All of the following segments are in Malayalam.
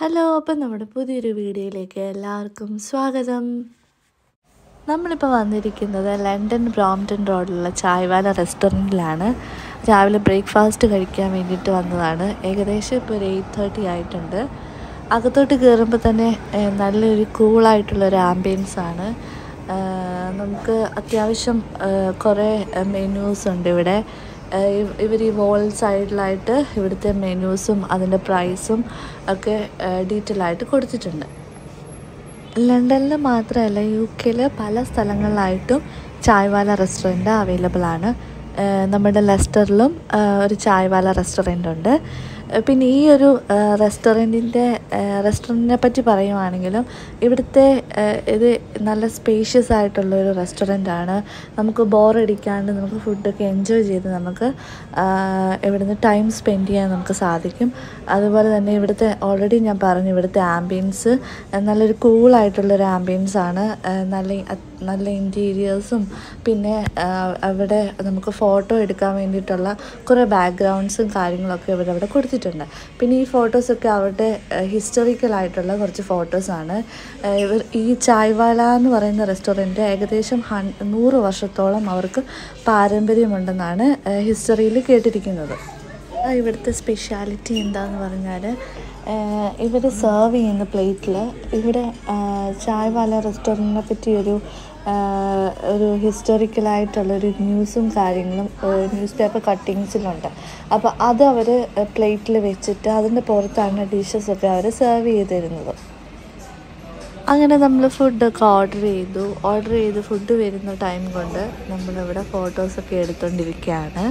ഹലോ അപ്പം നമ്മുടെ പുതിയൊരു വീഡിയോയിലേക്ക് എല്ലാവർക്കും സ്വാഗതം. നമ്മളിപ്പോൾ വന്നിരിക്കുന്നത് ലണ്ടൻ ബ്രോംപ്ടൺ റോഡിലുള്ള ചായ്വാല റെസ്റ്റോറന്റിലാണ് രാവിലെ ബ്രേക്ക്ഫാസ്റ്റ് കഴിക്കാൻ വേണ്ടിയിട്ട് വന്നതാണ്. ഏകദേശം ഇപ്പോൾ ഒരു എയ്റ്റ് തേർട്ടി ആയിട്ടുണ്ട്. അകത്തോട്ട് കയറുമ്പോൾ തന്നെ നല്ലൊരു കൂളായിട്ടുള്ളൊരു ആംബിയൻസ് ആണ്. നമുക്ക് അത്യാവശ്യം കുറേ മെനൂസ് ഉണ്ട് ഇവിടെ. ഇവർ ഈ വോൾ സൈഡിലായിട്ട് ഇവിടുത്തെ മെനൂസും അതിന്റെ പ്രൈസും ഒക്കെ ഡീറ്റെയിൽ ആയിട്ട് കൊടുത്തിട്ടുണ്ട്. ലണ്ടനിൽ മാത്രമല്ല യു കെയിൽ പല സ്ഥലങ്ങളിലായിട്ടും ചായ്വാല റെസ്റ്റോറന്റ് അവൈലബിൾ ആണ്. നമ്മുടെ ലെസ്റ്ററിലും ഒരു ചായ്വാല റെസ്റ്റോറന്റ് ഉണ്ട്. പിന്നെ ഈ ഒരു റെസ്റ്റോറന്റിന്റെ റെസ്റ്റോറന്റിനെ പറ്റി പറയുവാണെങ്കിലും ഇവിടുത്തെ ഇത് നല്ല സ്പേഷ്യസ് ആയിട്ടുള്ള ഒരു ആണ്. നമുക്ക് ബോറടിക്കാണ്ട് നമുക്ക് ഫുഡൊക്കെ എൻജോയ് ചെയ്ത് നമുക്ക് ഇവിടുന്ന് ടൈം സ്പെൻഡ് ചെയ്യാൻ നമുക്ക് സാധിക്കും. അതുപോലെ തന്നെ ഇവിടുത്തെ ഓൾറെഡി ഞാൻ പറഞ്ഞു ഇവിടുത്തെ ആംബിയൻസ് നല്ലൊരു കൂളായിട്ടുള്ളൊരു ആംബിയൻസ് ആണ്. നല്ല നല്ല ഇന്റീരിയേഴ്സും പിന്നെ അവിടെ നമുക്ക് ഫോട്ടോ എടുക്കാൻ വേണ്ടിയിട്ടുള്ള കുറേ ബാക്ക്ഗ്രൗണ്ട്സും കാര്യങ്ങളൊക്കെ ഇവിടെ അവിടെ കൊടുത്തിട്ടുണ്ട്. പിന്നെ ഈ ഫോട്ടോസൊക്കെ അവരുടെ ഹിസ്റ്റോറിക്കലായിട്ടുള്ള കുറച്ച് ഫോട്ടോസാണ് ഇവർ ഈ ചായ്വാല എന്ന് പറയുന്ന റെസ്റ്റോറന്റ് ഏകദേശം ഹൺ നൂറ് വർഷത്തോളം അവർക്ക് പാരമ്പര്യമുണ്ടെന്നാണ് ഹിസ്റ്ററിയിൽ കേട്ടിരിക്കുന്നത്. ഇവിടുത്തെ സ്പെഷ്യാലിറ്റി എന്താന്ന് പറഞ്ഞാൽ ഇവർ സെർവ് ചെയ്യുന്ന പ്ലേറ്റിൽ ഇവിടെ ചായ്വാല റെസ്റ്റോറന്റിനെ പറ്റി ഒരു ആ, ഒരു ഹിസ്റ്റോറിക്കലായിട്ടുള്ളൊരു ന്യൂസും കാര്യങ്ങളും ന്യൂസ് പേപ്പർ കട്ടിങ്സിലുണ്ട് അപ്പോൾ അത് അവർ പ്ലേറ്റിൽ വെച്ചിട്ട് അതിന്റെ പുറത്താണ് ഡിഷസൊക്കെ അവർ സെർവ് ചെയ്തിരുന്നത്. അങ്ങനെ നമ്മൾ ഫുഡൊക്കെ ഓർഡർ ചെയ്തു. ഓർഡർ ചെയ്ത് ഫുഡ് വരുന്ന ടൈം കൊണ്ട് നമ്മളിവിടെ ഫോട്ടോസൊക്കെ എടുത്തുകൊണ്ടിരിക്കുകയാണ്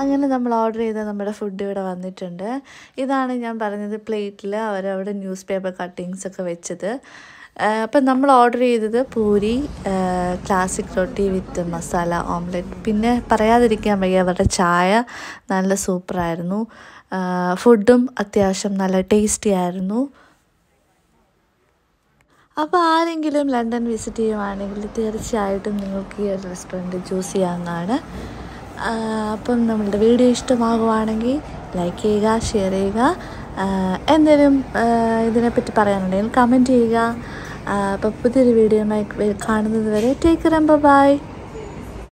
അങ്ങനെ നമ്മൾ ഓർഡർ ചെയ്ത നമ്മുടെ ഫുഡ് ഇവിടെ വന്നിട്ടുണ്ട്. ഇതാണ് ഞാൻ പറഞ്ഞത് പ്ലേറ്റിൽ അവരവിടെ ന്യൂസ് പേപ്പർ കട്ടിങ്സ് ഒക്കെ വെച്ചത്. അപ്പം നമ്മൾ ഓർഡർ ചെയ്തത് puri classic roti with masala omelette പിന്നെ പറയാതിരിക്കാൻ വയ്യ അവരുടെ ചായ നല്ല സൂപ്പറായിരുന്നു ഫുഡും അത്യാവശ്യം നല്ല ടേസ്റ്റി ആയിരുന്നു. അപ്പോൾ ആരെങ്കിലും ലണ്ടൻ വിസിറ്റ് ചെയ്യുവാണെങ്കിൽ തീർച്ചയായിട്ടും നിങ്ങൾക്ക് ഈ ഒരു റെസ്റ്റോറന്റ് ചൂസ് ചെയ്യാവുന്നതാണ്. അപ്പം നമ്മളുടെ വീഡിയോ ഇഷ്ടമാകുവാണെങ്കിൽ ലൈക്ക് ചെയ്യുക ഷെയർ ചെയ്യുക. എന്തെങ്കിലും ഇതിനെപ്പറ്റി പറയാനുണ്ടെങ്കിൽ കമന്റ് ചെയ്യുക. അപ്പോൾ പുതിയൊരു വീഡിയോ കാണുന്നത് വരെ ടേക്ക് റംബ ബൈ